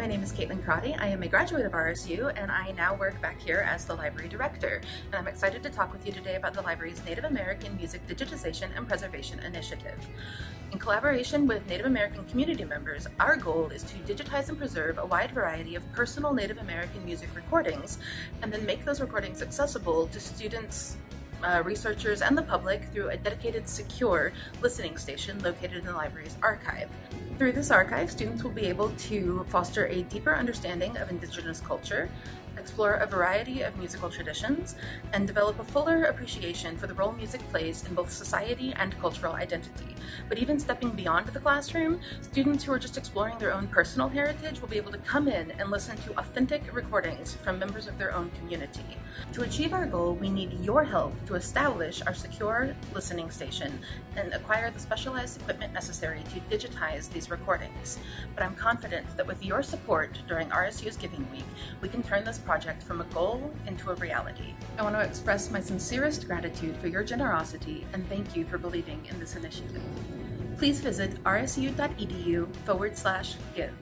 my name is Caitlin Crotty. I am a graduate of RSU and I now work back here as the library director. And I'm excited to talk with you today about the library's Native American Music Digitization and Preservation Initiative. In collaboration with Native American community members, our goal is to digitize and preserve a wide variety of personal Native American music recordings and then make those recordings accessible to students, uh, researchers, and the public through a dedicated, secure listening station located in the library's archive. Through this archive, students will be able to foster a deeper understanding of Indigenous culture, explore a variety of musical traditions, and develop a fuller appreciation for the role music plays in both society and cultural identity. But even stepping beyond the classroom, students who are just exploring their own personal heritage will be able to come in and listen to authentic recordings from members of their own community. To achieve our goal, we need your help to establish our secure listening station and acquire the specialized equipment necessary to digitize these recordings. But I'm confident that with your support during RSU's Giving Week, we can turn this project from a goal into a reality. I want to express my sincerest gratitude for your generosity and thank you for believing in this initiative. Please visit rsu.edu forward slash give.